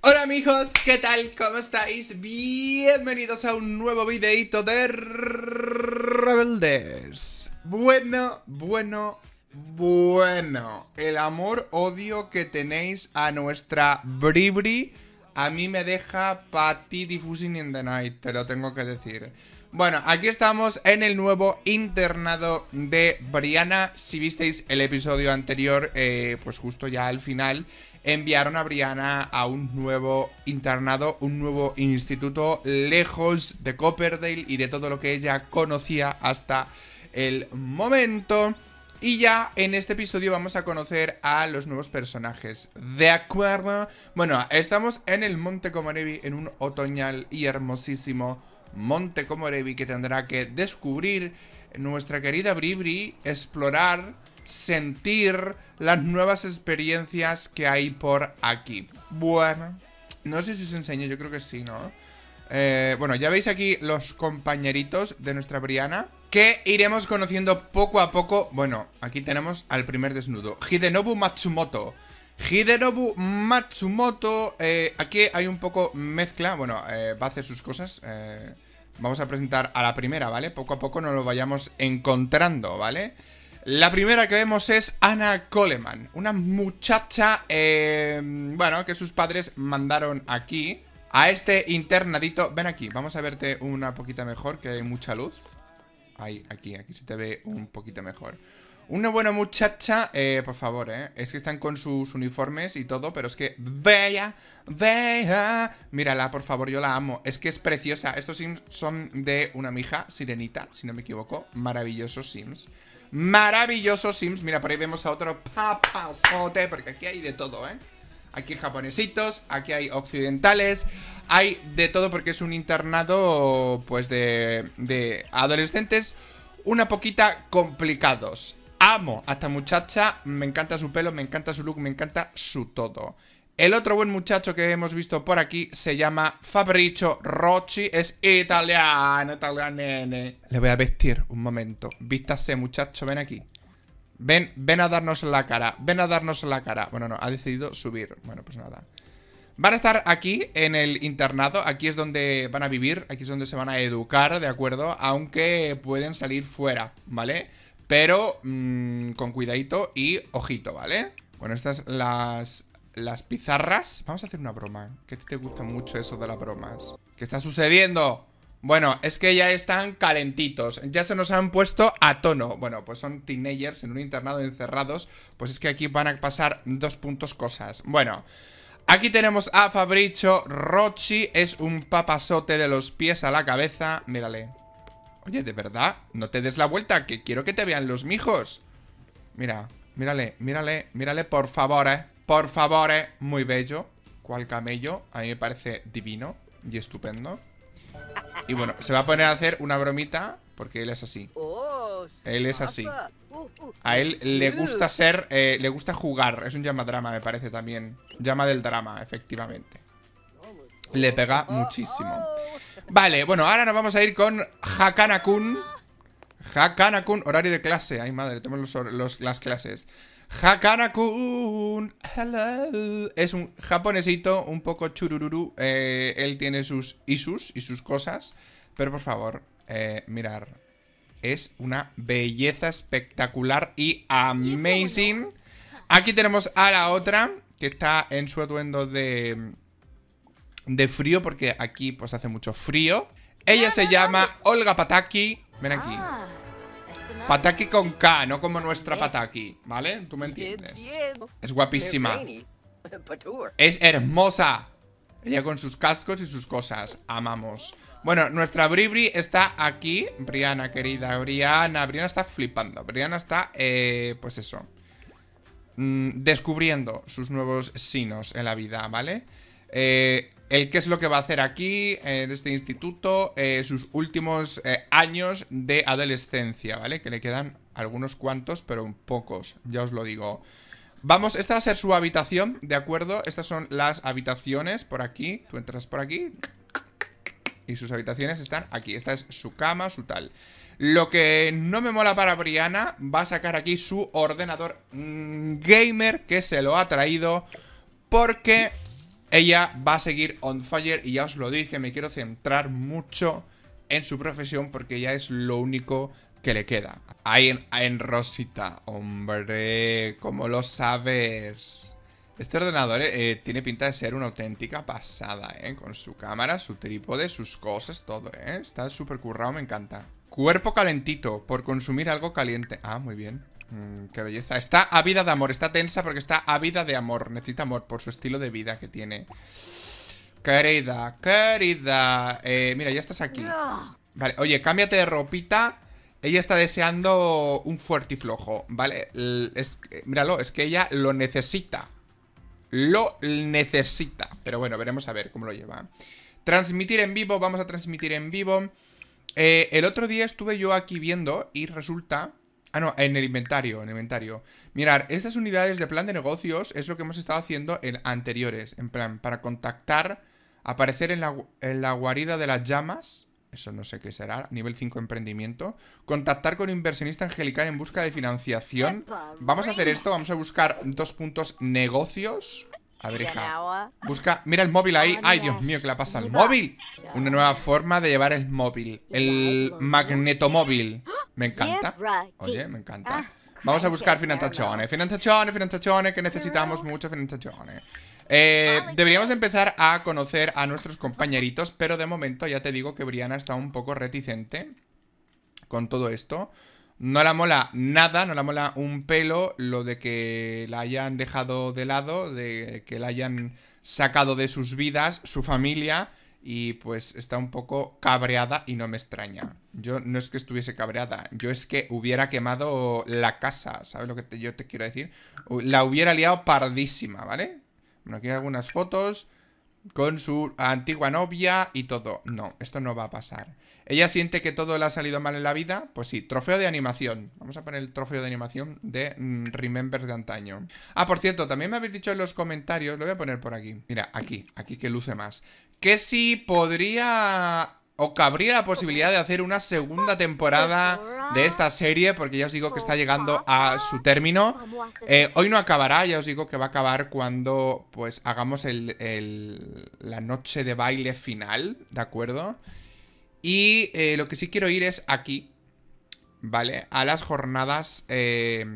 Hola amigos, ¿qué tal? ¿Cómo estáis? Bienvenidos a un nuevo videito de Rebeldes. Bueno, bueno, bueno. El amor-odio que tenéis a nuestra Bribri A mí me deja Patty Diffusing in the Night, te lo tengo que decir bueno, aquí estamos en el nuevo internado de Briana Si visteis el episodio anterior, eh, pues justo ya al final enviaron a Brianna a un nuevo internado, un nuevo instituto lejos de Copperdale y de todo lo que ella conocía hasta el momento. Y ya en este episodio vamos a conocer a los nuevos personajes, ¿de acuerdo? Bueno, estamos en el Monte Comorebi, en un otoñal y hermosísimo Monte Comorebi que tendrá que descubrir nuestra querida Bribri, explorar sentir las nuevas experiencias que hay por aquí. Bueno, no sé si os enseño, yo creo que sí, ¿no? Eh, bueno, ya veis aquí los compañeritos de nuestra Briana Que iremos conociendo poco a poco Bueno, aquí tenemos al primer desnudo Hidenobu Matsumoto Hidenobu Matsumoto eh, Aquí hay un poco mezcla Bueno, eh, va a hacer sus cosas Vamos a presentar a la primera, ¿vale? Poco a poco nos lo vayamos encontrando, ¿vale? la primera que vemos es Anna Coleman, una muchacha, eh, bueno, que sus padres mandaron aquí a este internadito. Ven aquí, vamos a verte una poquita mejor, que hay mucha luz. Ahí, aquí, aquí se te ve un poquito mejor. Una buena muchacha, eh, por favor, eh. Es que están con sus uniformes y todo Pero es que, bella, bella. Mírala, por favor, yo la amo. Es que es preciosa, estos sims son de una mija Sirenita, si no me equivoco. Maravillosos sims. Maravillosos sims, mira, por ahí vemos a otro papazote Porque aquí hay de todo, eh. Aquí hay japonesitos, aquí hay occidentales Hay de todo porque es un internado Pues de, de adolescentes Una poquita complicados Amo a esta muchacha, me encanta su pelo, me encanta su look, me encanta su todo. El otro buen muchacho que hemos visto por aquí se llama Fabricio Rocci, es italiano, italiano. Le voy a vestir un momento. Vístase, muchacho, ven aquí. Ven, ven a darnos la cara, ven a darnos la cara. Bueno, no, ha decidido subir. Bueno, pues nada. Van a estar aquí en el internado, aquí es donde van a vivir, aquí es donde se van a educar, ¿de acuerdo? Aunque pueden salir fuera, ¿vale? Pero mmm, con cuidadito y ojito, ¿vale? Bueno, estas las, las pizarras. Vamos a hacer una broma. Que te gusta mucho eso de las bromas. ¿Qué está sucediendo? Bueno, es que ya están calentitos. Ya se nos han puesto a tono. Bueno, pues son teenagers en un internado encerrados. Pues es que aquí van a pasar dos puntos cosas. Bueno Aquí tenemos a Fabricio Rocci. Es un papasote de los pies a la cabeza. Mírale Oye, de verdad, no te des la vuelta Que quiero que te vean los mijos. Mira, mírale, mírale, mírale Por favor, eh, por favor, eh Muy bello, cual camello A mí me parece divino y estupendo. Y bueno, se va a poner a hacer una bromita Porque él es así. Él es así. A él le gusta ser, eh, le gusta jugar Es un llama drama, me parece también. Llama del drama, efectivamente. Le pega muchísimo Vale, bueno, ahora nos vamos a ir con Hakana-kun. Hakana-kun, horario de clase. Ay, madre, tenemos los, las clases. Hakana-kun Hello. Es un japonesito, un poco churururu eh, Él tiene sus isus y sus cosas Pero por favor, eh, mirar. Es una belleza espectacular y amazing. Aquí tenemos a la otra Que está en su atuendo de de frío porque aquí pues hace mucho frío. Ella se llama Olga Pataki. Ven aquí. Ah, Pataki con K, no como nuestra Pataki, ¿vale? Tú me entiendes. Es guapísima. Es hermosa. Ella con sus cascos y sus cosas. Amamos. Bueno, nuestra Bribri está aquí Briana, querida, Briana Briana está flipando Briana está, eh, pues eso mm, Descubriendo sus nuevos sinos en la vida, ¿vale? Eh, el qué es lo que va a hacer aquí En este instituto eh, Sus últimos eh, años de adolescencia, ¿vale? Que le quedan algunos cuantos, pero pocos Ya os lo digo Vamos, esta va a ser su habitación, ¿de acuerdo? Estas son las habitaciones por aquí Tú entras por aquí y sus habitaciones están aquí. Esta es su cama, su tal. Lo que no me mola para Briana, va a sacar aquí su ordenador mm, gamer que se lo ha traído porque ella va a seguir on fire y ya os lo dije, me quiero centrar mucho en su profesión porque ya es lo único que le queda. Ahí en, Rosita, hombre, ¿cómo lo sabes? Este ordenador eh, eh, tiene pinta de ser una auténtica pasada, ¿eh? Con su cámara, su trípode, sus cosas, todo, ¿eh? Está súper currado, me encanta. Cuerpo calentito, por consumir algo caliente. Ah, muy bien. Mm, qué belleza. Está ávida de amor, está tensa porque está ávida de amor. Necesita amor por su estilo de vida que tiene. Querida, querida. Eh, mira, ya estás aquí. Vale, oye, cámbiate de ropita. Ella está deseando un fuerte y flojo, ¿vale? Es, míralo, es que ella lo necesita lo necesita. Pero bueno, veremos a ver cómo lo lleva. Transmitir en vivo, vamos a transmitir en vivo. Eh, el otro día estuve yo aquí viendo y resulta... Ah, no, en el inventario, en el inventario. Mirar, estas unidades de plan de negocios es lo que hemos estado haciendo en anteriores. En plan, para contactar, aparecer en la, en la guarida de las llamas eso no sé qué será, nivel 5 emprendimiento. Contactar con inversionista angelical en busca de financiación. Vamos a hacer esto, vamos a buscar dos puntos negocios. A ver, hija. Busca, mira el móvil ahí. Ay, Dios mío, ¿qué le pasa al móvil? Una nueva forma de llevar el móvil. El magnetomóvil. Me encanta. Oye, me encanta. Ah, vamos a buscar financiaciones. Financiaciones, financiaciones, que necesitamos mucho financiaciones. Eh, deberíamos empezar a conocer a nuestros compañeritos, pero de momento ya te digo que Briana está un poco reticente con todo esto. No la mola nada, no la mola un pelo lo de que la hayan dejado de lado, de que la hayan sacado de sus vidas, su familia, y pues está un poco cabreada y no me extraña. Yo no es que estuviese cabreada, yo es que hubiera quemado la casa, ¿sabes lo que yo te quiero decir? La hubiera liado pardísima, ¿vale? Bueno, aquí hay algunas fotos con su antigua novia y todo. No, esto no va a pasar. ¿Ella siente que todo le ha salido mal en la vida? Pues sí, trofeo de animación. Vamos a poner el trofeo de animación de mm, Remember de antaño. Ah, por cierto, también me habéis dicho en los comentarios, lo voy a poner por aquí. Mira, aquí, aquí que luce más. Que si podría o cabría la posibilidad de hacer una segunda temporada de esta serie, porque ya os digo que está llegando a su término. Eh, hoy no acabará, ya os digo que va a acabar cuando pues hagamos el, la noche de baile final, ¿de acuerdo? Y eh, lo que sí quiero ir es aquí, ¿vale? A las jornadas... Eh,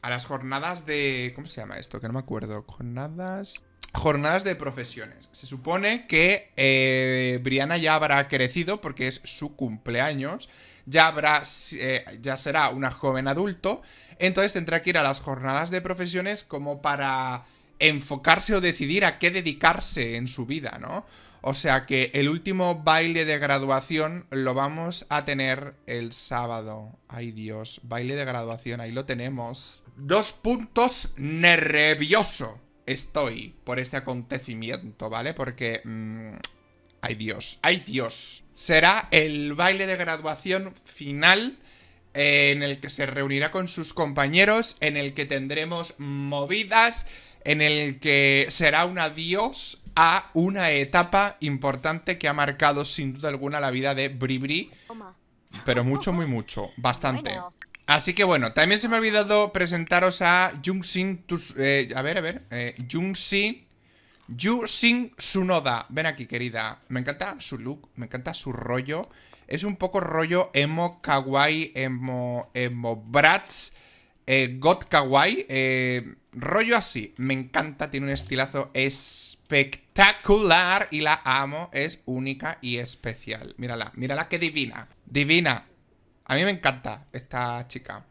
a las jornadas de... ¿Cómo se llama esto? Que no me acuerdo. Jornadas jornadas de profesiones. Se supone que eh, Briana ya habrá crecido porque es su cumpleaños. Ya habrá. Eh, ya será una joven adulto. Entonces tendrá que ir a las jornadas de profesiones como para enfocarse o decidir a qué dedicarse en su vida, ¿no? O sea que el último baile de graduación lo vamos a tener el sábado. Ay Dios, baile de graduación, ahí lo tenemos. Dos puntos nervioso estoy por este acontecimiento, ¿vale? Porque... Mm, ¡Ay Dios! ¡Ay Dios! Será el baile de graduación final eh, en el que se reunirá con sus compañeros, en el que tendremos movidas, en el que será un adiós a una etapa importante que ha marcado sin duda alguna la vida de Bribri. Pero mucho, muy mucho. Bastante. Así que bueno, también se me ha olvidado presentaros a Jungsin eh, A ver, a ver eh, Jungsin Jungsin Sunoda Ven aquí, querida. Me encanta su look, me encanta su rollo. Es un poco rollo emo kawaii Emo, emo brats eh, God kawaii eh, Rollo así, me encanta Tiene un estilazo espectacular Y la amo, es única y especial. Mírala, mírala qué divina Divina a mí me encanta esta chica.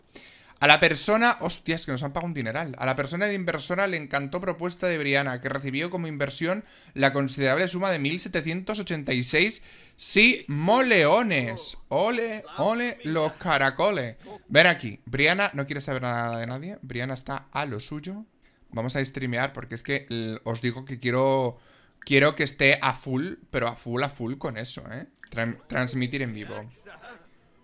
A la persona, hostias, que nos han pagado un dineral. A la persona de inversora le encantó propuesta de Briana, que recibió como inversión la considerable suma de 1786 sí moleones. Ole, ole, los caracoles. Ven aquí, Briana no quiere saber nada de nadie. Briana está a lo suyo. Vamos a streamear porque es que os digo que quiero quiero que esté a full, pero a full, a full con eso, ¿eh? transmitir en vivo.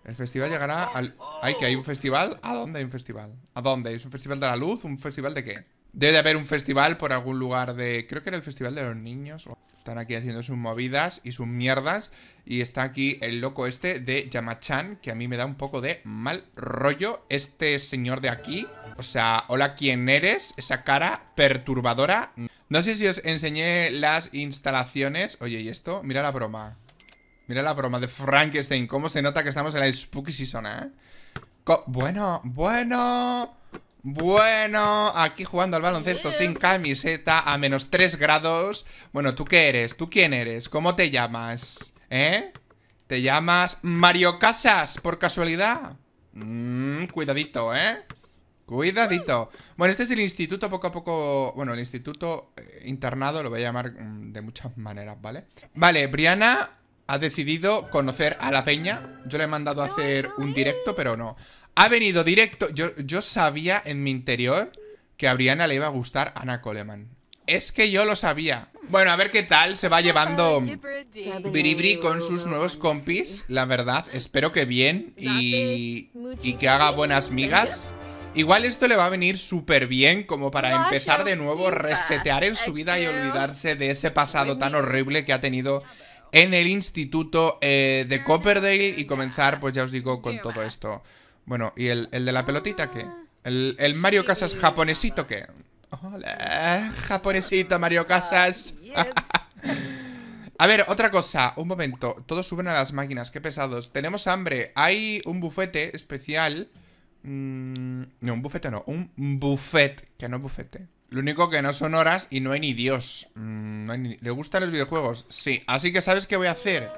El festival llegará al... ¿Hay que hay un festival? ¿A dónde hay un festival? ¿A dónde? ¿Es un festival de la luz? ¿Un festival de qué? Debe de haber un festival por algún lugar de... Creo que era el festival de los niños. Están aquí haciendo sus movidas y sus mierdas. Y está aquí el loco este de Yamachan, que a mí me da un poco de mal rollo. Este señor de aquí. O sea, hola, ¿quién eres? Esa cara perturbadora. No sé si os enseñé las instalaciones. Oye, ¿y esto? Mira la broma. Mira la broma de Frankenstein. Cómo se nota que estamos en la Spooky Season, ¿eh? bueno, bueno... Bueno, aquí jugando al baloncesto sin camiseta a menos 3 grados. Bueno, ¿tú qué eres? ¿Tú quién eres? ¿Cómo te llamas? ¿Eh? ¿Te llamas Mario Casas, por casualidad? Mmm, cuidadito, ¿eh? Cuidadito. Bueno, este es el instituto poco a poco... Bueno, el instituto eh, internado lo voy a llamar mm, de muchas maneras, ¿vale? Vale, Briana ha decidido conocer a la peña. Yo le he mandado a hacer un directo, pero no. Ha venido directo. Yo, yo sabía en mi interior que a Briana le iba a gustar Ana Coleman. Es que yo lo sabía. Bueno, a ver qué tal se va llevando Biribri con sus nuevos compis. La verdad, espero que bien y, y que haga buenas migas. Igual esto le va a venir súper bien como para empezar de nuevo, resetear en su vida y olvidarse de ese pasado tan horrible que ha tenido en el instituto eh, de Copperdale y comenzar, pues ya os digo, con todo esto. Bueno, ¿y el, de la pelotita qué? ¿El, Mario Casas japonesito qué? Hola, japonesito Mario Casas. a ver, otra cosa, un momento. Todos suben a las máquinas, qué pesados. Tenemos hambre. Hay un bufete especial. Mm, no, un bufete no, un buffet, que no bufete. Lo único que no son horas y no hay ni Dios. Mm, ¿Le gustan los videojuegos? Sí. Así que ¿sabes qué voy a hacer?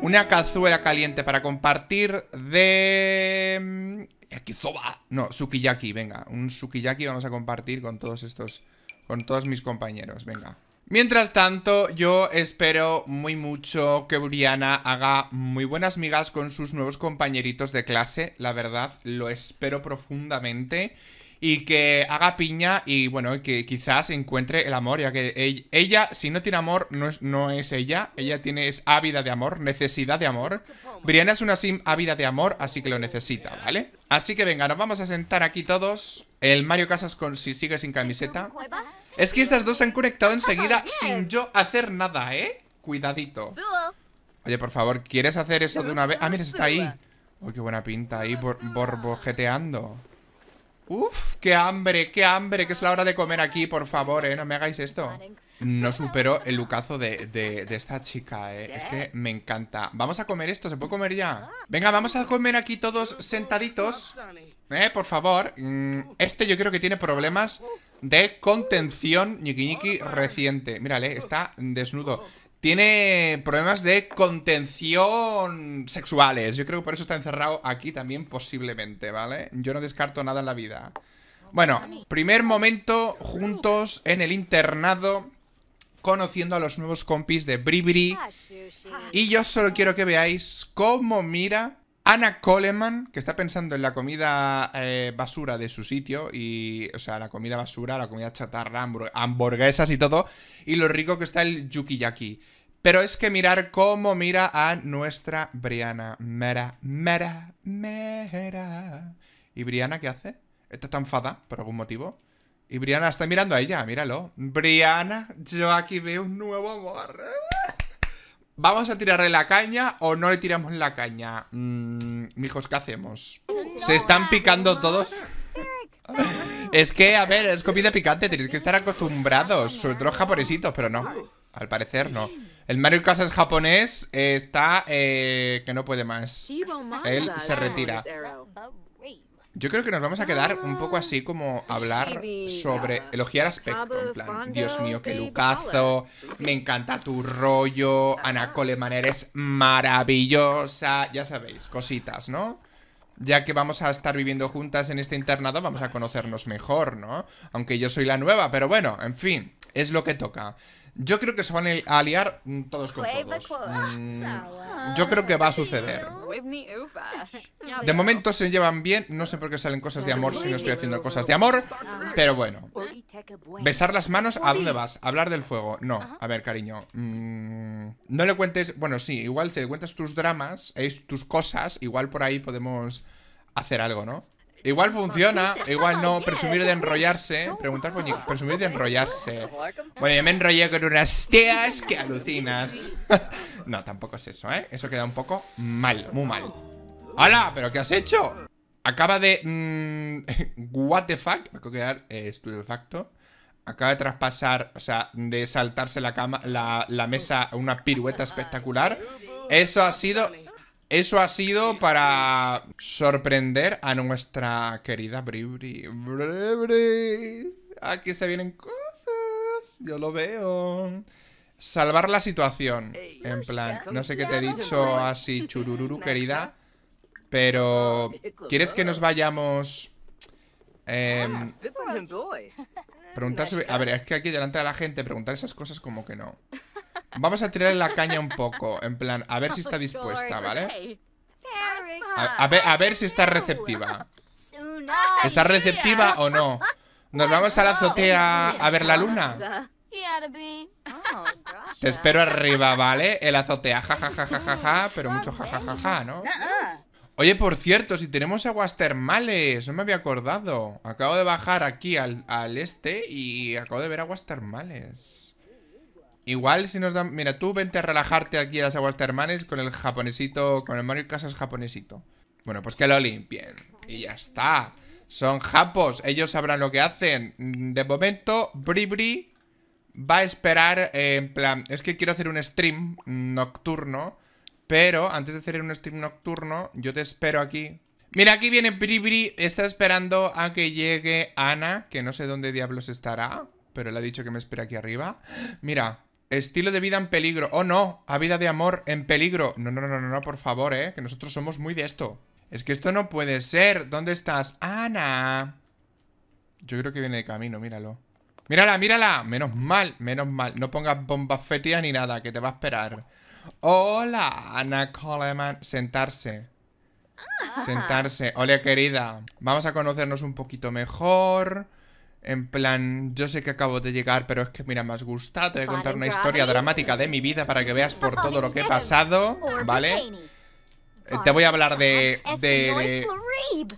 Una cazuela caliente para compartir de... Mm, Yakisoba. No, sukiyaki, venga. Un sukiyaki vamos a compartir con todos estos... Con todos mis compañeros, venga. Mientras tanto, yo espero muy mucho que Briana haga muy buenas migas con sus nuevos compañeritos de clase. La verdad, lo espero profundamente y que haga piña y bueno, que quizás encuentre el amor, ya que ella, si no tiene amor, no es, no es ella, ella tiene, es ávida de amor, necesidad de amor. Brianna es una sim ávida de amor, así que lo necesita, ¿vale? Así que venga, nos vamos a sentar aquí todos. El Mario Casas con si sigue sin camiseta. Es que estas dos se han conectado enseguida sin yo hacer nada, ¿eh? Cuidadito. Oye, por favor, ¿quieres hacer eso de una vez? Ah, mira, está ahí. Uy, qué buena pinta ahí, borbojeteando. Uf, qué hambre, qué hambre, que es la hora de comer aquí, por favor, eh, no me hagáis esto. No supero el lucazo de, de, esta chica, eh. Es que me encanta. Vamos a comer esto, ¿se puede comer ya? Venga, vamos a comer aquí todos sentaditos Eh, por favor. Mm, Este yo creo que tiene problemas de contención ñiqui ñiqui reciente. Mírale, está desnudo tiene problemas de contención sexuales. Yo creo que por eso está encerrado aquí también posiblemente, ¿vale? Yo no descarto nada en la vida. Bueno, primer momento juntos en el internado conociendo a los nuevos compis de Bribri. Y yo solo quiero que veáis cómo mira Ana Coleman, que está pensando en la comida eh, basura de su sitio, y, o sea, la comida basura, la comida chatarra, hamburguesas y todo, y lo rico que está el yukiyaki. Pero es que mirar cómo mira a nuestra Briana. Mera, mera, mera. ¿Y Briana qué hace? Está tan enfada por algún motivo. Y Briana está mirando a ella, míralo. Briana, yo aquí veo un nuevo amor. ¿Vamos a tirarle la caña o no le tiramos la caña? Mmm, mijos, ¿qué hacemos? Se están picando todos. es que, a ver, es comida picante, tenéis que estar acostumbrados. Sobre todo los japonesitos, pero no. Al parecer no. El Mario Casas japonés está eh, que no puede más. Él se retira. Yo creo que nos vamos a quedar un poco así como hablar sobre elogiar aspecto, en plan, Dios mío, qué lucazo, me encanta tu rollo, Ana Coleman eres maravillosa, ya sabéis, cositas, ¿no? ya que vamos a estar viviendo juntas en este internado, vamos a conocernos mejor, ¿no? Aunque yo soy la nueva, pero bueno, en fin, es lo que toca. Yo creo que se van a liar mm, todos con todos. Mm, yo creo que va a suceder. De momento se llevan bien. No sé por qué salen cosas de amor si no estoy haciendo cosas de amor. Pero bueno. Besar las manos, ¿a dónde vas? Hablar del fuego. No. A ver, cariño. Mm, no le cuentes... Bueno, sí, igual si le cuentas tus dramas, tus cosas, igual por ahí podemos hacer algo, ¿no? Igual funciona, igual no. Presumir de enrollarse. Preguntar por presumir de enrollarse. Bueno, yo me enrollé con unas tías que alucinas. no, tampoco es eso, ¿eh? Eso queda un poco mal, muy mal. ¡Hala! ¿Pero qué has hecho? Acaba de... Mmm, what the fuck? Me acabo de quedar eh, facto. Acaba de traspasar, o sea, de saltarse la cama, la, la mesa, una pirueta espectacular. Eso ha sido eso ha sido para sorprender a nuestra querida Bribri. Bribri. Aquí se vienen cosas. Yo lo veo. Salvar la situación. En plan, no sé qué te he dicho así, churururu, querida. Pero, ¿quieres que nos vayamos? Eh, preguntar sobre... A ver, es que aquí delante de la gente preguntar esas cosas como que no. Vamos a tirarle la caña un poco, en plan, a ver si está dispuesta, ¿vale? A, ver, a ver si está receptiva. ¿Está receptiva o no? ¿Nos vamos a la azotea a ver la luna? Te espero arriba, ¿vale? El azotea, jajajajaja, pero mucho jajajaja, ¿no? Oye, por cierto, si tenemos aguas termales, no me había acordado. Acabo de bajar aquí al, al este y acabo de ver aguas termales. Igual si nos dan... Mira, tú vente a relajarte aquí a las aguas termales con el japonesito, con el Mario Casas japonesito. Bueno, pues que lo limpien. Y ya está. Son japos, ellos sabrán lo que hacen. De momento, Bribri va a esperar eh, en plan... Es que quiero hacer un stream nocturno. Pero antes de hacer un stream nocturno, yo te espero aquí. Mira, aquí viene Bribri. Está esperando a que llegue Ana, que no sé dónde diablos estará. Pero le ha dicho que me espere aquí arriba. Mira, Estilo de vida en peligro. Oh, no. A vida de amor en peligro. No, no, no, no, no, por favor, eh. Que nosotros somos muy de esto. Es que esto no puede ser. ¿Dónde estás? Ana. Yo creo que viene de camino, míralo. Mírala, mírala. Menos mal, menos mal. No pongas bombas fétidas ni nada, que te va a esperar. Hola, Ana Coleman. Sentarse. Ah. Sentarse. Hola, querida. Vamos a conocernos un poquito mejor. En plan, yo sé que acabo de llegar, pero es que mira, me has gustado. Te voy a contar una historia dramática de mi vida para que veas por todo lo que he pasado, ¿vale? Eh, te voy a hablar de, de,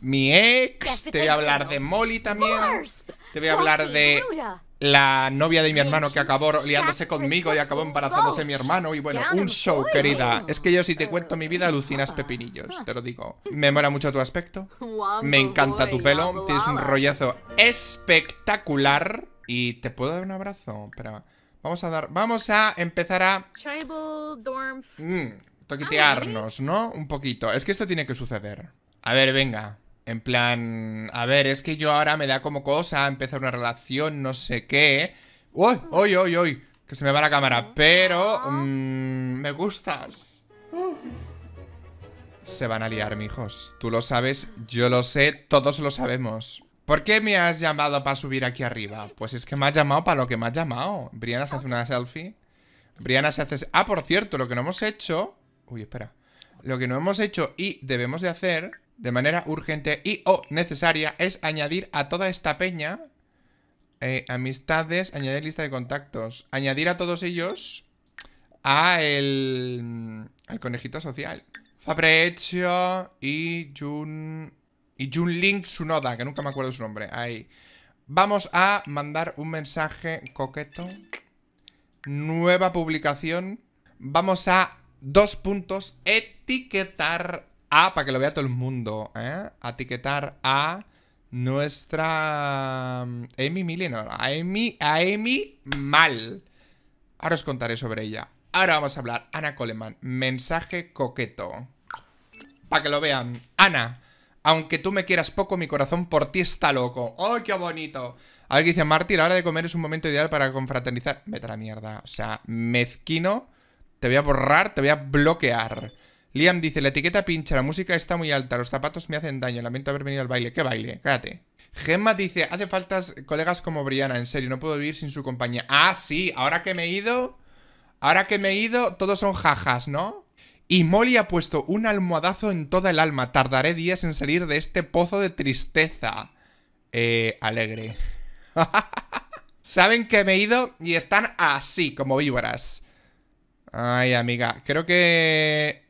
mi ex, te voy a hablar de Molly también, te voy a hablar de la novia de mi hermano que acabó liándose conmigo y acabó embarazándose mi hermano. Y bueno, un show, querida. Es que yo si te cuento mi vida alucinas pepinillos, te lo digo. Me mola mucho tu aspecto. Me encanta tu pelo. Tienes un rollazo espectacular. Y te puedo dar un abrazo. Espera. Vamos a dar. Vamos a empezar a. Mm, toquitearnos, ¿no? Un poquito. Es que esto tiene que suceder. A ver, venga. En plan, a ver, es que yo ahora me da como cosa empezar una relación, no sé qué. ¡Uy, uy, uy, uy! Que se me va la cámara. Pero, mm, me gustas. Se van a liar, mijos. Tú lo sabes, yo lo sé, todos lo sabemos. ¿Por qué me has llamado para subir aquí arriba? Pues es que me has llamado para lo que me has llamado. Briana se hace una selfie. Briana se hace... Ah, por cierto, lo que no hemos hecho... Uy, espera. Lo que no hemos hecho y debemos de hacer de manera urgente y o necesaria es añadir a toda esta peña eh, amistades, añadir lista de contactos, añadir a todos ellos a el, al conejito social. Fabrecio y Jun y Jun Link Sunoda, que nunca me acuerdo su nombre. Ahí. Vamos a mandar un mensaje coqueto. Nueva publicación. Vamos a dos puntos etiquetar a, para que lo vea todo el mundo, ¿eh? etiquetar a nuestra mm, Amy Millenor, a Amy, a Amy Mal. Ahora os contaré sobre ella. Ahora vamos a hablar. Ana Coleman, mensaje coqueto. Para que lo vean. Ana, aunque tú me quieras poco, mi corazón por ti está loco. ¡Oh, qué bonito! A ver dice Marty, la hora de comer es un momento ideal para confraternizar. Vete a la mierda. O sea, mezquino. Te voy a borrar, te voy a bloquear. Liam dice, la etiqueta pincha, la música está muy alta, los zapatos me hacen daño, lamento haber venido al baile. ¿Qué baile? Cállate. Gemma dice, hace faltas colegas como Brianna, en serio, no puedo vivir sin su compañía. Ah, sí, ahora que me he ido, ahora que me he ido, todos son jajas, ¿no? Y Molly ha puesto un almohadazo en toda el alma. Tardaré días en salir de este pozo de tristeza. Eh, alegre. Saben que me he ido y están así, como víboras. Ay, amiga, creo que...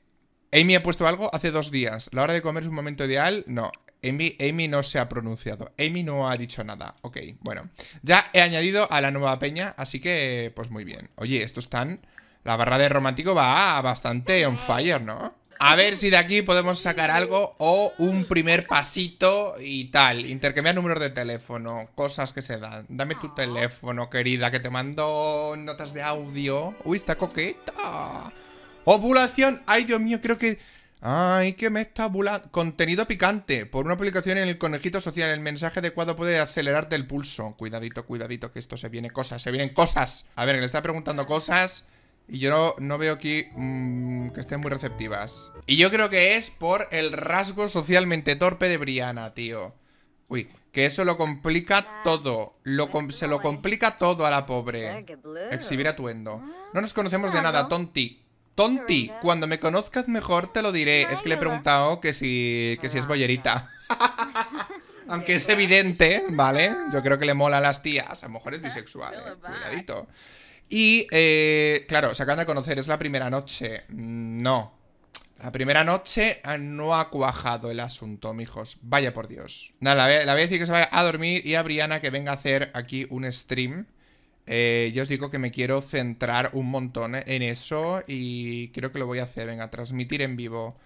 Amy ha puesto algo hace dos días. La hora de comer es un momento ideal. No, Amy, Amy no se ha pronunciado. Amy no ha dicho nada. Ok, bueno. Ya he añadido a la nueva peña, así que, pues muy bien. Oye, estos están... La barra de romántico va bastante on fire, ¿no? A ver si de aquí podemos sacar algo o un primer pasito y tal. Intercambiar números de teléfono, cosas que se dan. Dame tu teléfono, querida, que te mando notas de audio. Uy, está coqueta. Ovulación. Ay, Dios mío, creo que... Ay, que me está ovulando. Contenido picante. Por una publicación en el conejito social. El mensaje adecuado puede acelerarte el pulso. Cuidadito, cuidadito, que esto se viene cosas. Se vienen cosas. A ver, le está preguntando cosas... Y yo no, veo aquí mmm, que estén muy receptivas. Y yo creo que es por el rasgo socialmente torpe de Brianna, tío. Uy, que eso lo complica todo. Lo se lo complica todo a la pobre. Exhibir atuendo. No nos conocemos de nada, tonti. Tonti, cuando me conozcas mejor te lo diré. Es que le he preguntado que si, que si es bollerita. Aunque es evidente, ¿vale? Yo creo que le mola a las tías. A lo mejor es bisexual, ¿eh? Cuidadito. Y, eh, claro, se acaban de conocer, es la primera noche. Mm, no. La primera noche ah, no ha cuajado el asunto, mijos. Vaya por Dios. Nada, la voy, a decir que se vaya a dormir y a Briana que venga a hacer aquí un stream. Eh, yo os digo que me quiero centrar un montón en eso y creo que lo voy a hacer. Venga, transmitir en vivo.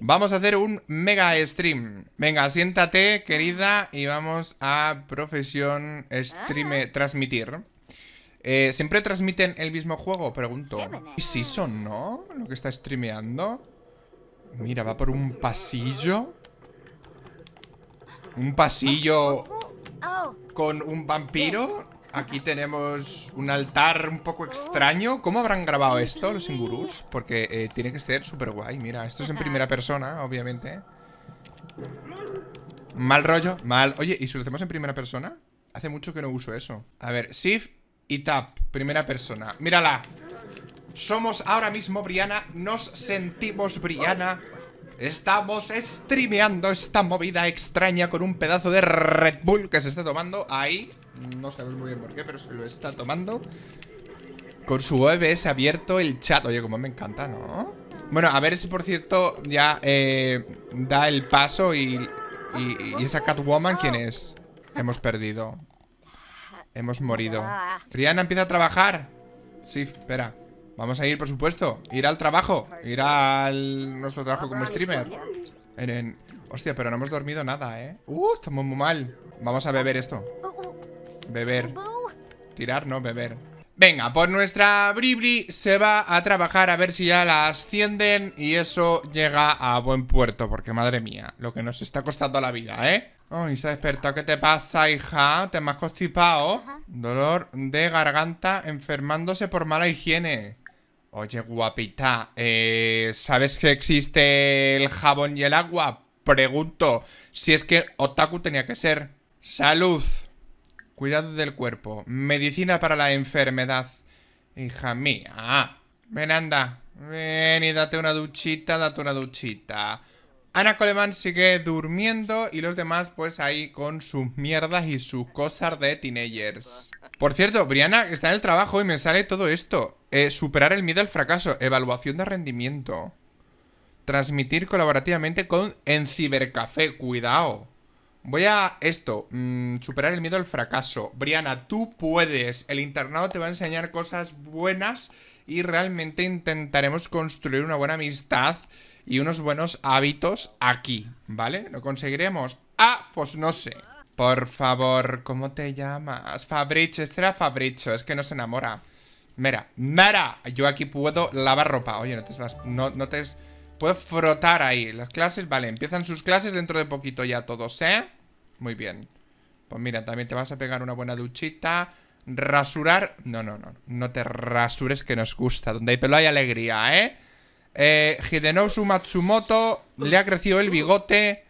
Vamos a hacer un mega stream. Venga, siéntate, querida, y vamos a profesión stream ah. transmitir. Eh, ¿Siempre transmiten el mismo juego? Pregunto. ¿Y si son, no? Lo que está streameando. Mira, va por un pasillo. Un pasillo con un vampiro. Aquí tenemos un altar un poco extraño. ¿Cómo habrán grabado esto los ingurús? Porque eh, tiene que ser súper guay. Mira, esto es en primera persona, obviamente. Mal rollo, mal. Oye, ¿y si lo hacemos en primera persona? Hace mucho que no uso eso. A ver, Sif y tap, primera persona Mírala Somos ahora mismo Briana Nos sentimos Briana Estamos streameando esta movida extraña Con un pedazo de Red Bull que se está tomando Ahí, no sabemos muy bien por qué Pero se lo está tomando Con su OBS abierto el chat Oye, como me encanta, ¿no? Bueno, a ver si por cierto ya eh, da el paso y, y, esa Catwoman, ¿quién es? Hemos perdido Hemos morido. Friana empieza a trabajar. Sí, espera. Vamos a ir, por supuesto. Ir al trabajo. Ir al nuestro trabajo como streamer. En, Hostia, pero no hemos dormido nada, ¿eh? Uh, estamos muy mal. Vamos a beber esto. Beber. Tirar, no, beber. Venga, pues nuestra Bribri se va a trabajar a ver si ya la ascienden y eso llega a buen puerto, porque madre mía, lo que nos está costando la vida, ¿eh? Ay, se ha despertado. ¿Qué te pasa, hija? ¿Te has constipado? Dolor de garganta enfermándose por mala higiene. Oye, guapita, eh, ¿sabes que existe el jabón y el agua? Pregunto, si es que otaku tenía que ser. Salud. Cuidado del cuerpo. Medicina para la enfermedad. Hija mía. Ven, anda. Ven y date una duchita, date una duchita. Ana Coleman sigue durmiendo y los demás pues ahí con sus mierdas y sus cosas de teenagers. Por cierto, Briana está en el trabajo y me sale todo esto. Eh, superar el miedo al fracaso, evaluación de rendimiento. Transmitir colaborativamente con en cibercafé, cuidado. Voy a esto, mm, superar el miedo al fracaso. Briana, tú puedes. El internado te va a enseñar cosas buenas y realmente intentaremos construir una buena amistad y unos buenos hábitos aquí, ¿vale? ¿Lo conseguiremos? Ah, pues no sé. Por favor, ¿cómo te llamas? Fabricio, este era Fabricio, es que no se enamora. Mira, mira, yo aquí puedo lavar ropa. Oye, no te, no, no te Puedo frotar ahí. Las clases, vale, empiezan sus clases dentro de poquito ya todos, ¿eh? Muy bien. Pues mira, también te vas a pegar una buena duchita. Rasurar. No, no, no. No te rasures que nos gusta. Donde hay pelo hay alegría, ¿eh? Eh, Hidenosu Matsumoto le ha crecido el bigote.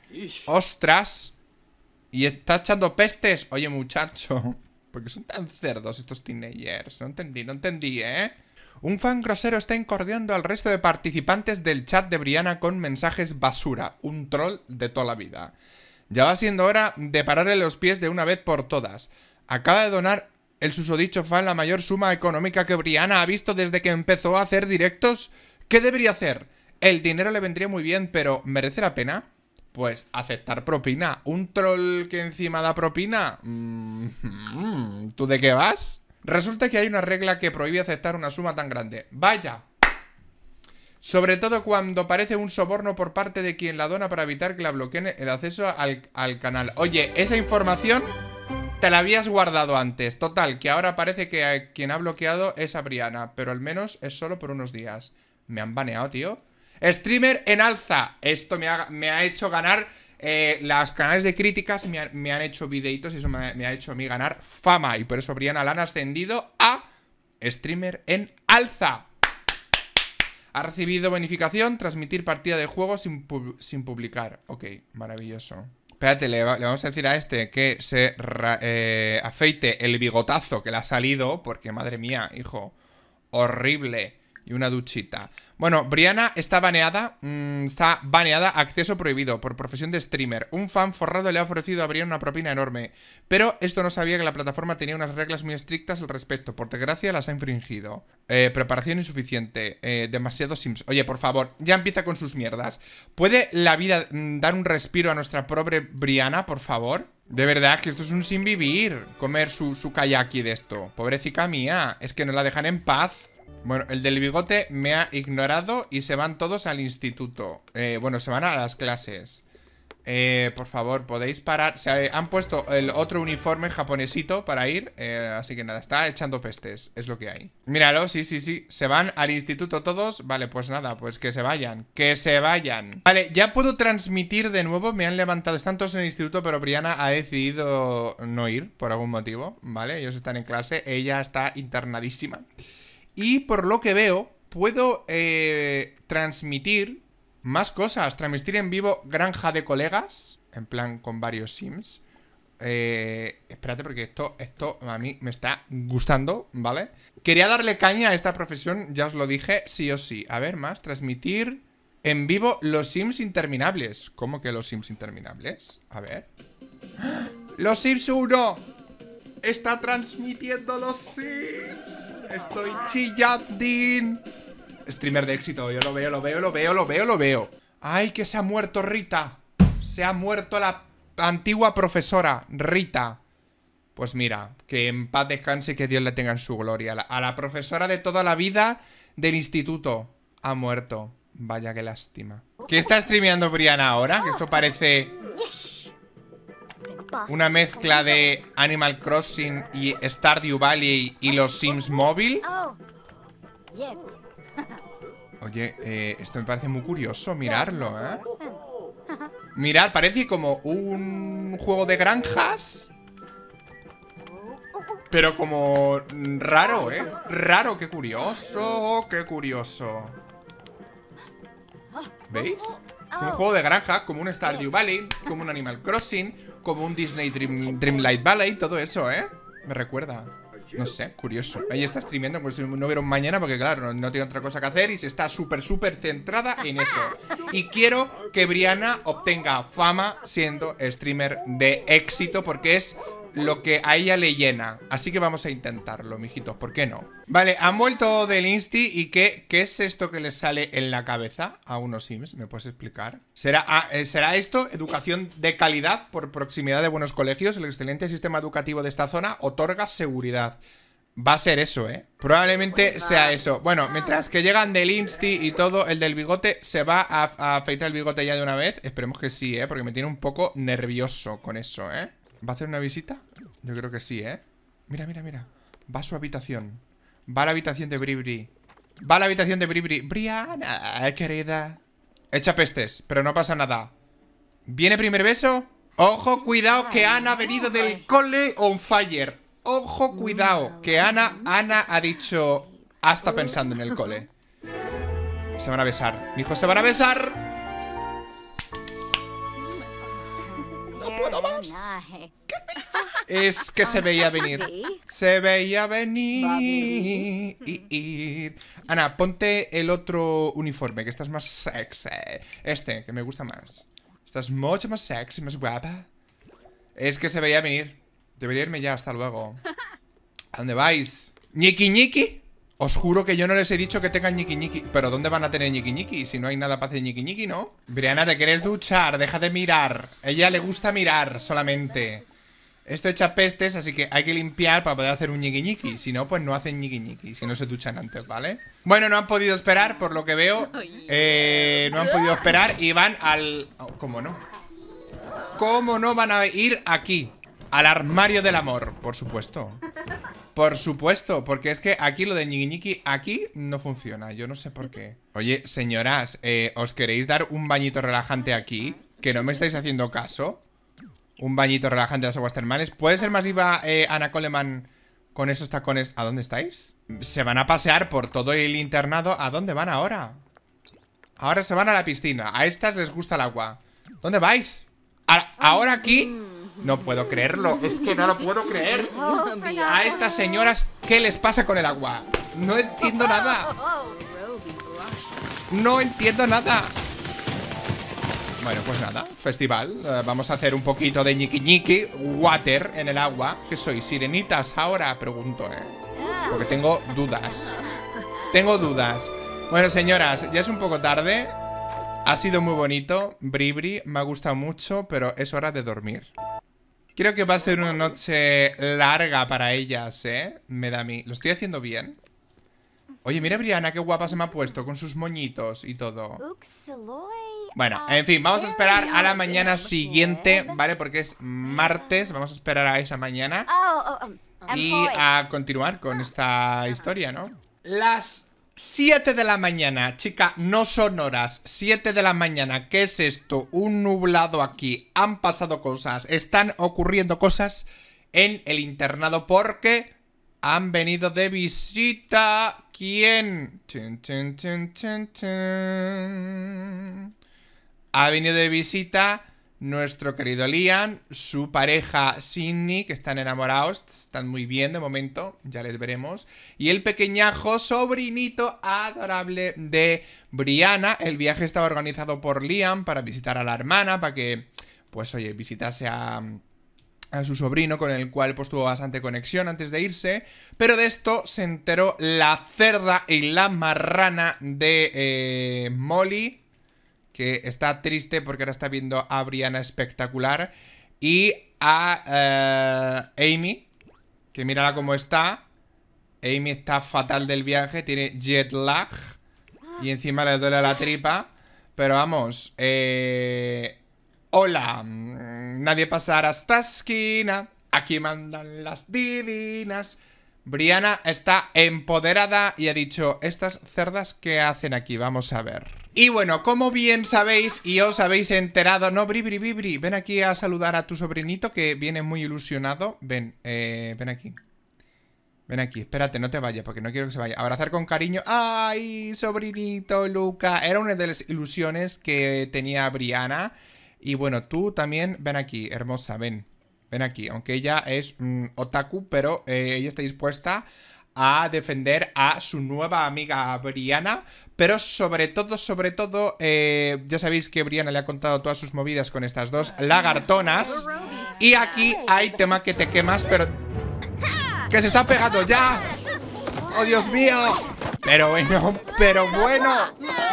¡Ostras! Y está echando pestes. Oye, muchacho. ¿Por qué son tan cerdos estos teenagers? No entendí, no entendí, ¿eh? Un fan grosero está encordiando al resto de participantes del chat de Brianna con mensajes basura. Un troll de toda la vida. Ya va siendo hora de pararle los pies de una vez por todas. Acaba de donar el susodicho fan la mayor suma económica que Brianna ha visto desde que empezó a hacer directos. ¿Qué debería hacer? El dinero le vendría muy bien, pero ¿merece la pena? Pues aceptar propina. ¿Un troll que encima da propina? Mm, ¿Tú de qué vas? Resulta que hay una regla que prohíbe aceptar una suma tan grande. ¡Vaya! Sobre todo cuando parece un soborno por parte de quien la dona para evitar que la bloqueen el acceso al, al canal. Oye, esa información te la habías guardado antes. Total, que ahora parece que quien ha bloqueado es a Briana. Pero al menos es solo por unos días. Me han baneado, tío. Streamer en alza. Esto me ha, hecho ganar... Eh, las canales de críticas me, han hecho videitos y eso me, ha hecho a mí ganar fama. Y por eso Briana la han ascendido a streamer en alza. Ha recibido bonificación, transmitir partida de juego sin, sin publicar. Ok, maravilloso. Espérate, le, vamos a decir a este que se eh, afeite el bigotazo que le ha salido, porque madre mía, hijo, horrible. Y una duchita. Bueno, Briana está baneada. Mm, está baneada, acceso prohibido por profesión de streamer. Un fan forrado le ha ofrecido a Briana una propina enorme. Pero esto no sabía que la plataforma tenía unas reglas muy estrictas al respecto. Por desgracia las ha infringido. Eh, preparación insuficiente. Eh, demasiado sims. Oye, por favor, ya empieza con sus mierdas. ¿Puede la vida mm, dar un respiro a nuestra pobre Briana, por favor? De verdad, que esto es un sin vivir. Comer su, su kayaki de esto. Pobrecita mía. Es que no la dejan en paz. Bueno, el del bigote me ha ignorado y se van todos al instituto. Eh, bueno, se van a las clases. Eh, por favor, podéis parar. Se han puesto el otro uniforme japonesito para ir. Eh, así que nada, está echando pestes. Es lo que hay. Míralo, sí, sí, sí. Se van al instituto todos. Vale, pues nada, pues que se vayan. Que se vayan. Vale, ya puedo transmitir de nuevo. Me han levantado. Están todos en el instituto, pero Briana ha decidido no ir por algún motivo. Vale, ellos están en clase. Ella está internadísima. Y por lo que veo, puedo eh, transmitir más cosas. Transmitir en vivo granja de colegas. En plan, con varios sims. Eh, espérate, porque esto, esto a mí me está gustando, ¿vale? Quería darle caña a esta profesión, ya os lo dije, sí o sí. A ver, más, transmitir en vivo los Sims interminables. ¿Cómo que los Sims interminables? A ver. ¡Ah! ¡Los Sims 1! ¡Está transmitiendo los Sims! Estoy chillandín. Streamer de éxito, yo lo veo, lo veo, lo veo, lo veo, lo veo. Ay, que se ha muerto Rita. Se ha muerto la antigua profesora, Rita. Pues mira, que en paz descanse y que Dios le tenga en su gloria. A la, profesora de toda la vida del instituto. Ha muerto. Vaya que lástima. ¿Qué está streameando Briana ahora? Que esto parece... Una mezcla de Animal Crossing y Stardew Valley y los Sims móvil. Oye, eh, esto me parece muy curioso mirarlo, ¿eh? Mirad, parece como un juego de granjas Pero como raro, ¿eh? Raro, qué curioso, qué curioso ¿Veis? Un juego de granja, como un Stardew Valley, como un Animal Crossing, como un Disney Dreamlight Valley, todo eso, ¿eh? Me recuerda. No sé, curioso. Ahí está streamiendo pues no vieron mañana porque claro, no, tiene otra cosa que hacer y se está súper, súper centrada en eso. Y quiero que Brianna obtenga fama siendo streamer de éxito porque es lo que a ella le llena. Así que vamos a intentarlo, mijitos, ¿por qué no? Vale, han vuelto del Insti y ¿qué, ¿qué es esto que les sale en la cabeza a unos Sims? ¿Me puedes explicar? ¿Será, ah, eh, ¿Será esto educación de calidad por proximidad de buenos colegios? El excelente sistema educativo de esta zona otorga seguridad. Va a ser eso, ¿eh? Probablemente pues sea eso. Bueno, mientras que llegan del Insti y todo, el del bigote se va a, a afeitar el bigote ya de una vez. Esperemos que sí, ¿eh? Porque me tiene un poco nervioso con eso, ¿eh? ¿Va a hacer una visita? Yo creo que sí, ¿eh? Mira, mira, mira Va a su habitación Va a la habitación de Bribri Va a la habitación de Bribri Briana, querida Echa pestes, pero no pasa nada ¿Viene primer beso? Ojo, cuidado, que Ana ha venido del cole on fire Ojo, cuidado Que Ana, Ana ha dicho Hasta pensando en el cole Se van a besar. Hijos, se van a besar. No puedo más. Es que se veía venir. Se veía venir. Ana, ponte el otro uniforme, que estás más sexy. Este, que me gusta más. Estás mucho más sexy, más guapa. Es que se veía venir. Debería irme ya, hasta luego. ¿A dónde vais? ¿Ñiqui ñiqui? Os juro que yo no les he dicho que tengan ñiqui ñiqui Pero ¿dónde van a tener ñiqui ñiqui? Si no hay nada para hacer ñiqui ñiqui, ¿no? Briana, ¿te quieres duchar? Deja de mirar ella le gusta mirar solamente Esto echa pestes, así que hay que limpiar para poder hacer un ñiqui ñiqui Si no, pues no hacen ñiqui ñiqui Si no se duchan antes, ¿vale? Bueno, no han podido esperar, por lo que veo eh, No han podido esperar y van al... Oh, ¿Cómo no? ¿Cómo no van a ir aquí? Al armario del amor, por supuesto por supuesto, porque es que aquí lo de ñiqui aquí no funciona. Yo no sé por qué. Oye, señoras, eh, ¿os queréis dar un bañito relajante aquí? Que no me estáis haciendo caso. Un bañito relajante de las aguas termales. ¿Puede ser más viva eh, Ana Coleman con esos tacones? ¿A dónde estáis? Se van a pasear por todo el internado. ¿A dónde van ahora? Ahora se van a la piscina. A estas les gusta el agua. ¿Dónde vais? ¿Ahora aquí? No puedo creerlo, es que no lo puedo creer. A estas señoras, ¿qué les pasa con el agua? No entiendo nada. No entiendo nada. Bueno, pues nada, festival. Eh, Vamos a hacer un poquito de ñiqui ñiqui Water en el agua ¿Qué soy? ¿Sirenitas ahora? Pregunto, eh Porque tengo dudas. Tengo dudas. Bueno, señoras, ya es un poco tarde. Ha sido muy bonito, Bribri, me ha gustado mucho, pero es hora de dormir. Creo que va a ser una noche larga para ellas, ¿eh? Me da a mí. ¿Lo estoy haciendo bien? Oye, mira Briana, qué guapa se me ha puesto con sus moñitos y todo. Bueno, en fin, vamos a esperar a la mañana siguiente, ¿vale? Porque es martes, vamos a esperar a esa mañana. Y a continuar con esta historia, ¿no? Las 7 de la mañana, chica, no son horas 7 de la mañana, ¿qué es esto? Un nublado aquí, han pasado cosas Están ocurriendo cosas en el internado Porque han venido de visita ¿Quién? Ha venido de visita nuestro querido Liam, su pareja Sidney, que están enamorados, están muy bien de momento, ya les veremos, y el pequeñajo sobrinito adorable de Brianna. El viaje estaba organizado por Liam para visitar a la hermana, para que, pues oye, visitase a, a su sobrino con el cual pues tuvo bastante conexión antes de irse, pero de esto se enteró la cerda y la marrana de eh, Molly, que está triste porque ahora está viendo a Brianna espectacular. Y a eh, Amy, que mírala cómo está. Amy está fatal del viaje, tiene jet lag. Y encima le duele la tripa. Pero vamos, eh... Hola, nadie pasará esta esquina. Aquí mandan las divinas. Brianna está empoderada y ha dicho, estas cerdas, ¿qué hacen aquí? Vamos a ver. Y bueno, como bien sabéis y os habéis enterado No, Bribri, Bribri, ven aquí a saludar a tu sobrinito que viene muy ilusionado Ven, eh, ven aquí Ven aquí, espérate, no te vayas porque no quiero que se vaya Abrazar con cariño ¡Ay, sobrinito, Luca! Era una de las ilusiones que tenía Briana Y bueno, tú también, ven aquí, hermosa, ven Ven aquí, aunque ella es otaku, pero eh, ella está dispuesta a defender a su nueva amiga Briana Pero sobre todo, sobre todo, eh, ya sabéis que Briana le ha contado todas sus movidas con estas dos lagartonas Y aquí hay tema que te quemas, pero... ¡Que se está pegando ya! ¡Oh, Dios mío! Pero bueno, pero bueno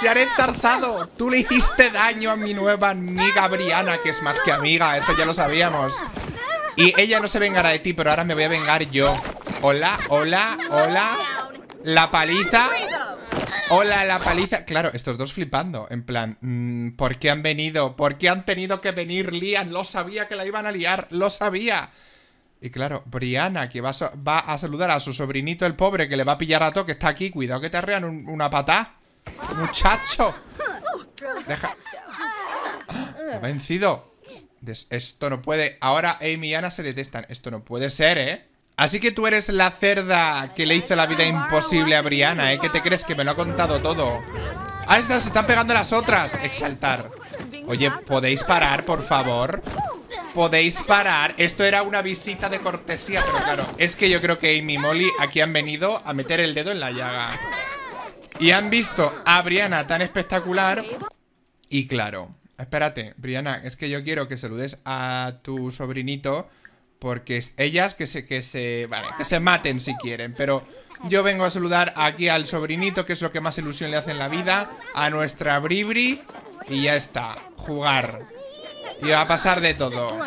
Se han entarzado Tú le hiciste daño a mi nueva amiga Briana Que es más que amiga, eso ya lo sabíamos Y ella no se vengará de ti, pero ahora me voy a vengar yo Hola, hola, hola. La paliza. Hola, la paliza. Claro, estos dos flipando. En plan, mm, ¿por qué han venido? ¿Por qué han tenido que venir? Lian, lo sabía que la iban a liar. Lo sabía. Y claro, Briana, que va a, saludar a su sobrinito, el pobre, que le va a pillar a todo, que está aquí. Cuidado que te arrean una patá. Muchacho. Deja. Vencido. Esto no puede. Ahora Amy y Ana se detestan. Esto no puede ser, ¿eh? Así que tú eres la cerda que le hizo la vida imposible a Brianna, ¿eh? ¿Qué te crees que me lo ha contado todo? ¡Ah, estas se están pegando las otras! Exaltar. Oye, ¿podéis parar, por favor? ¿Podéis parar? Esto era una visita de cortesía, pero claro, es que yo creo que Amy y Molly aquí han venido a meter el dedo en la llaga. Y han visto a Brianna tan espectacular. Y claro, espérate, Brianna, es que yo quiero que saludes a tu sobrinito porque ellas que se, que se, vale, que se maten si quieren, pero yo vengo a saludar aquí al sobrinito, que es lo que más ilusión le hace en la vida, a nuestra Bribri, y ya está, jugar. Y va a pasar de todo.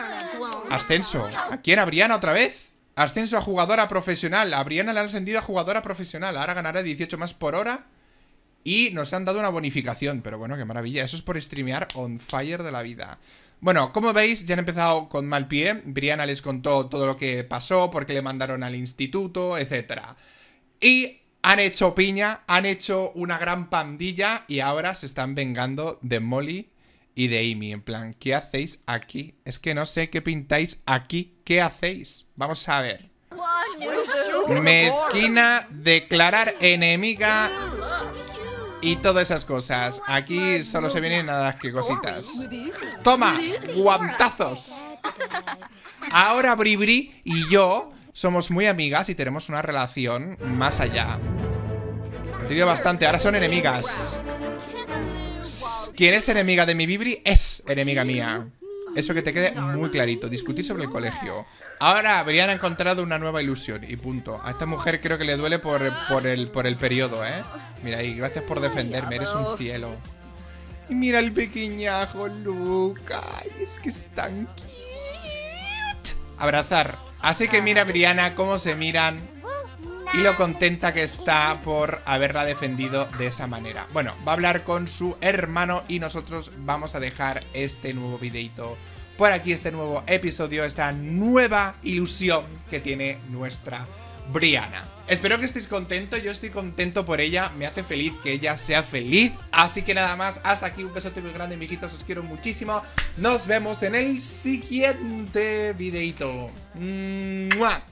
Ascenso. ¿A quién? ¿A Briana otra vez? Ascenso a jugadora profesional. A Briana le han ascendido a jugadora profesional. Ahora ganará 18 más por hora. Y nos han dado una bonificación. Pero bueno, qué maravilla. Eso es por streamear on fire de la vida. Bueno, como veis, ya han empezado con mal pie. Brianna les contó todo lo que pasó, porque le mandaron al instituto, etc. Y han hecho piña, han hecho una gran pandilla y ahora se están vengando de Molly y de Amy. En plan, ¿qué hacéis aquí? Es que no sé qué pintáis aquí. ¿Qué hacéis? Vamos a ver. Mezquina, declarar enemiga y todas esas cosas. Aquí solo se vienen nada que cositas. ¡Toma! ¡Guantazos! Ahora Bribri y yo somos muy amigas y tenemos una relación más allá. He tenido bastante, ahora son enemigas. ¿Quién es enemiga de mi Bribri? Es enemiga mía. Eso que te quede muy clarito. Discutir sobre el colegio. Ahora habrían encontrado una nueva ilusión y punto. A esta mujer creo que le duele por, por, el, por el periodo, ¿eh? Mira ahí, gracias por defenderme. Eres un cielo. Y mira el pequeñajo Luca. es que es tan cute. Abrazar. Así que mira Briana cómo se miran y lo contenta que está por haberla defendido de esa manera. Bueno, va a hablar con su hermano y nosotros vamos a dejar este nuevo videito por aquí, este nuevo episodio, esta nueva ilusión que tiene nuestra Briana. Espero que estéis contentos, yo estoy contento por ella, me hace feliz que ella sea feliz. Así que nada más, hasta aquí un besote muy grande, mijitos, os quiero muchísimo. Nos vemos en el siguiente videito. ¡Mua!